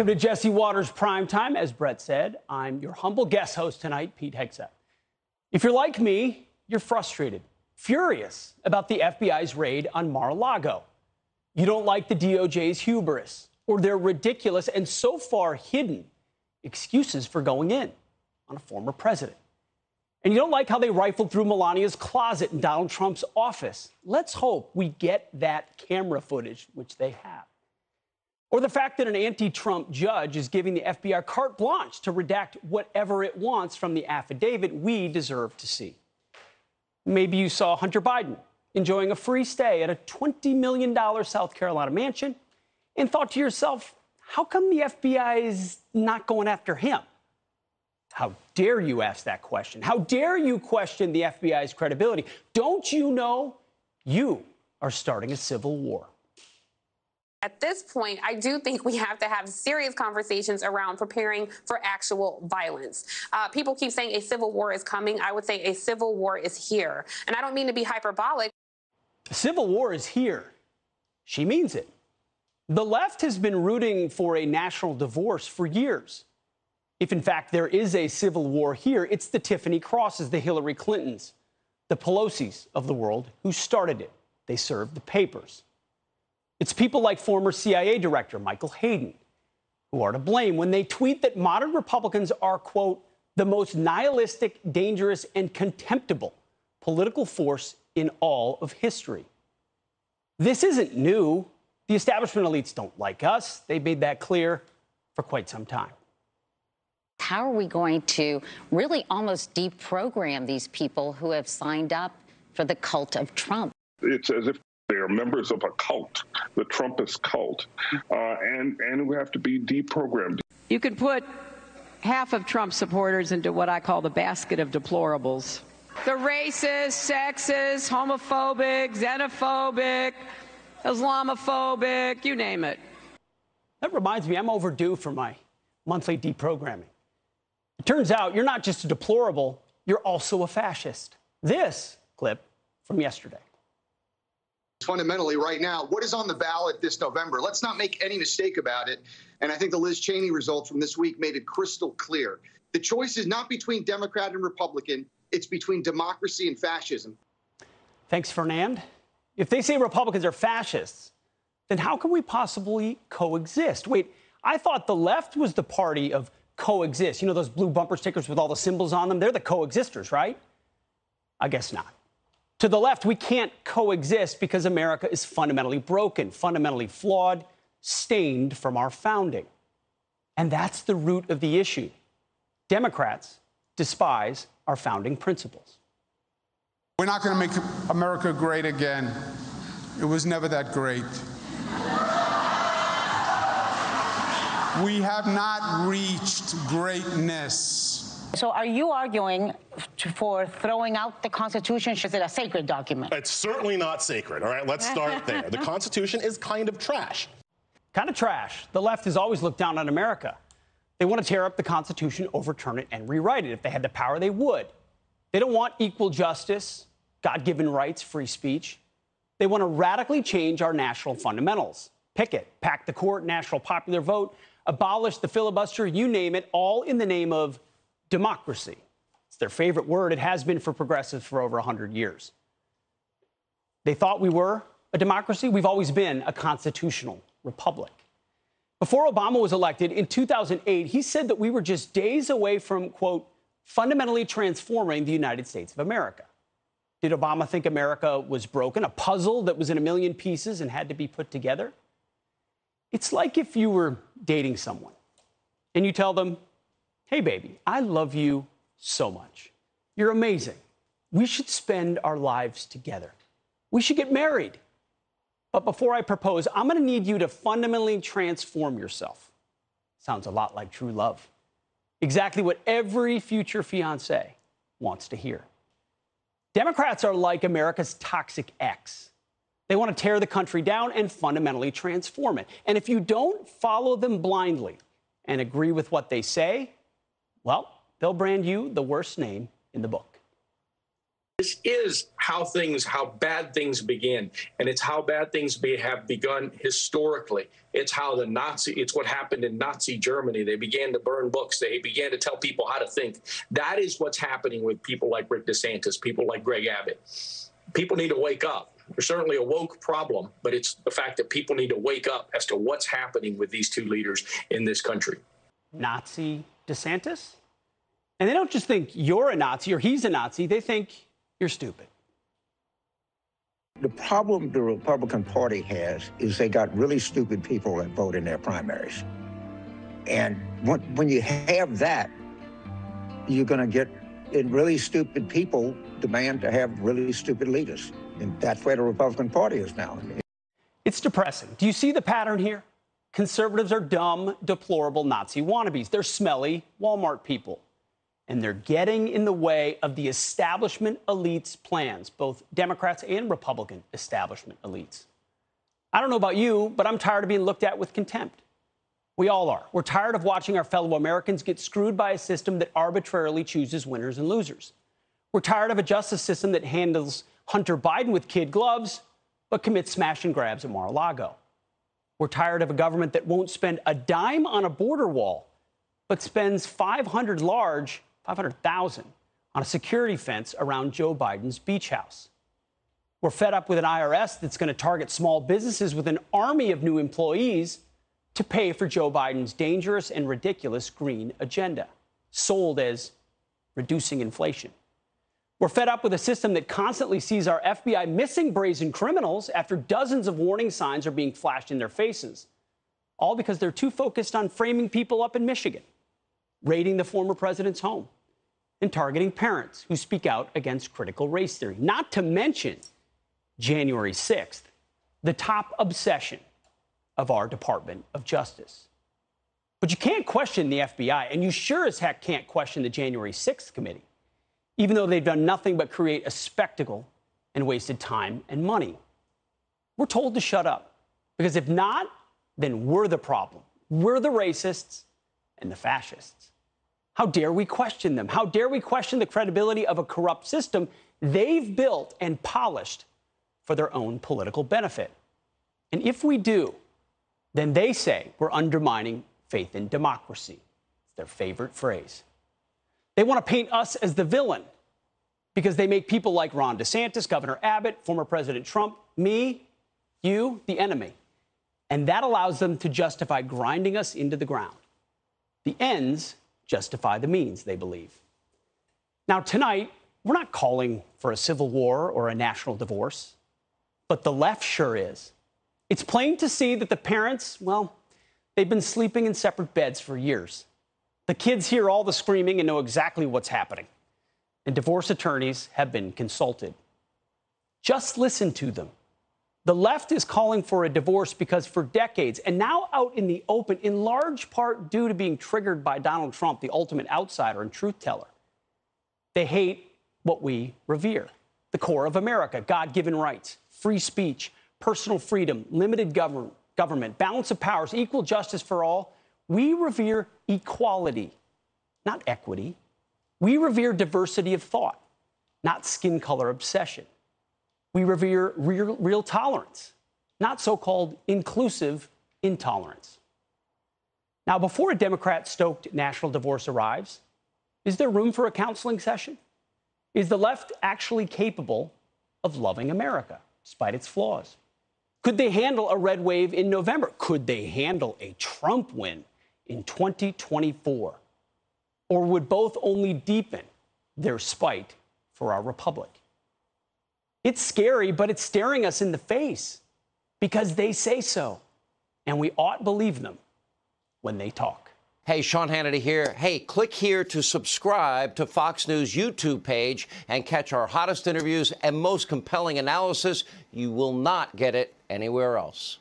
Welcome to Jesse Watters Prime Time. As Bret said, I'm your humble guest host tonight, Pete Hegseth. If you're like me, you're frustrated, furious about the FBI's raid on Mar a Lago. You don't like the DOJ's hubris or their ridiculous and so far hidden excuses for going in on a former president. And you don't like how they rifled through Melania's closet in Donald Trump's office. Let's hope we get that camera footage, which they have. Or the fact that an anti Trump judge is giving the FBI carte blanche to redact whatever it wants from the affidavit we deserve to see. Maybe you saw Hunter Biden enjoying a free stay at a $20 million South Carolina mansion and thought to yourself, how come the FBI is not going after him? How dare you ask that question? How dare you question the FBI's credibility? Don't you know you are starting a civil war? At this point, I do think we have to have serious conversations around preparing for actual violence. Uh, people keep saying a civil war is coming. I would say a civil war is here. And I don't mean to be hyperbolic. Civil war is here. She means it. The left has been rooting for a national divorce for years. If, in fact, there is a civil war here, it's the Tiffany Crosses, the Hillary Clintons, the Pelosi's of the world who started it. They served the papers. It's people like former CIA Director Michael Hayden who are to blame when they tweet that modern Republicans are, quote, the most nihilistic, dangerous, and contemptible political force in all of history. This isn't new. The establishment elites don't like us. They've made that clear for quite some time. How are we going to really almost deprogram these people who have signed up for the cult of Trump? It's as if they are members of a cult, the Trumpist cult, uh, and and we have to be deprogrammed. You can put half of Trump supporters into what I call the basket of deplorables. The racist, sexist, homophobic, xenophobic, Islamophobic, you name it. That reminds me, I'm overdue for my monthly deprogramming. It turns out you're not just a deplorable, you're also a fascist. This clip from yesterday fundamentally right now what is on the ballot this November. Let's not make any mistake about it. And I think the Liz Cheney results from this week made it crystal clear. The choice is not between Democrat and Republican, it's between democracy and fascism. Thanks, Fernand. If they say Republicans are fascists, then how can we possibly coexist? Wait, I thought the left was the party of coexist. You know those blue bumper stickers with all the symbols on them? They're the coexisters, right? I guess not. To the left, we can't coexist because America is fundamentally broken, fundamentally flawed, stained from our founding. And that's the root of the issue. Democrats despise our founding principles. We're not going to make America great again. It was never that great. we have not reached greatness. So are you arguing for throwing out the Constitution? Is it a sacred document? It's certainly not sacred. All right, let's start there. The Constitution is kind of trash. Kind of trash. The left has always looked down on America. They want to tear up the Constitution, overturn it, and rewrite it. If they had the power, they would. They don't want equal justice, God given rights, free speech. They want to radically change our national fundamentals. Pick it, pack the court, national popular vote, abolish the filibuster, you name it, all in the name of democracy. It's their favorite word. It has been for progressives for over 100 years. They thought we were a democracy. We've always been a constitutional republic. Before Obama was elected in 2008, he said that we were just days away from, quote, fundamentally transforming the United States of America. Did Obama think America was broken, a puzzle that was in a million pieces and had to be put together? It's like if you were dating someone and you tell them, Hey, baby, I love you so much. You're amazing. We should spend our lives together. We should get married. But before I propose, I'm going to need you to fundamentally transform yourself. Sounds a lot like true love. Exactly what every future fiance wants to hear. Democrats are like America's toxic ex. They want to tear the country down and fundamentally transform it. And if you don't follow them blindly and agree with what they say, well, they'll brand you the worst name in the book. This is how things, how bad things begin. And it's how bad things be, have begun historically. It's how the Nazi, it's what happened in Nazi Germany. They began to burn books. They began to tell people how to think. That is what's happening with people like Rick DeSantis, people like Greg Abbott. People need to wake up. There's certainly a woke problem, but it's the fact that people need to wake up as to what's happening with these two leaders in this country. Nazi DeSantis? And they don't just think you're a Nazi or he's a Nazi, they think you're stupid. The problem the Republican Party has is they got really stupid people that vote in their primaries. And when, when you have that, you're going to get and really stupid people demand to have really stupid leaders. And that's where the Republican Party is now. It's depressing. Do you see the pattern here? Conservatives are dumb, deplorable Nazi wannabes. They're smelly Walmart people and they're getting in the way of the establishment elites' plans, both Democrats and Republican establishment elites. I don't know about you, but I'm tired of being looked at with contempt. We all are. We're tired of watching our fellow Americans get screwed by a system that arbitrarily chooses winners and losers. We're tired of a justice system that handles Hunter Biden with kid gloves, but commits smash and grabs at Mar a Lago. We're tired of a government that won't spend a dime on a border wall, but spends 500 large 500,000 on a security fence around Joe Biden's beach house. We're fed up with an IRS that's going to target small businesses with an army of new employees to pay for Joe Biden's dangerous and ridiculous green agenda, sold as reducing inflation. We're fed up with a system that constantly sees our FBI missing brazen criminals after dozens of warning signs are being flashed in their faces, all because they're too focused on framing people up in Michigan, raiding the former president's home, and targeting parents who speak out against critical race theory. Not to mention January 6th, the top obsession of our Department of Justice. But you can't question the FBI, and you sure as heck can't question the January 6th committee, even though they've done nothing but create a spectacle and wasted time and money. We're told to shut up, because if not, then we're the problem. We're the racists and the fascists. How dare we question them? How dare we question the credibility of a corrupt system they've built and polished for their own political benefit? And if we do, then they say we're undermining faith in democracy. It's their favorite phrase. They want to paint us as the villain because they make people like Ron DeSantis, Governor Abbott, former President Trump, me, you, the enemy. And that allows them to justify grinding us into the ground. The ends justify the means, they believe. Now, tonight, we're not calling for a civil war or a national divorce, but the left sure is. It's plain to see that the parents, well, they've been sleeping in separate beds for years. The kids hear all the screaming and know exactly what's happening. And divorce attorneys have been consulted. Just listen to them. The left is calling for a divorce because for decades, and now out in the open, in large part due to being triggered by Donald Trump, the ultimate outsider and truth teller, they hate what we revere the core of America God given rights, free speech, personal freedom, limited government, government, balance of powers, equal justice for all. We revere equality, not equity. We revere diversity of thought, not skin color obsession. We revere real, real tolerance, not so called inclusive intolerance. Now, before a Democrat stoked national divorce arrives, is there room for a counseling session? Is the left actually capable of loving America, despite its flaws? Could they handle a red wave in November? Could they handle a Trump win in 2024? Or would both only deepen their spite for our republic? It's scary, but it's staring us in the face because they say so. And we ought believe them when they talk. Hey, Sean Hannity here. Hey, click here to subscribe to Fox News YouTube page and catch our hottest interviews and most compelling analysis. You will not get it anywhere else.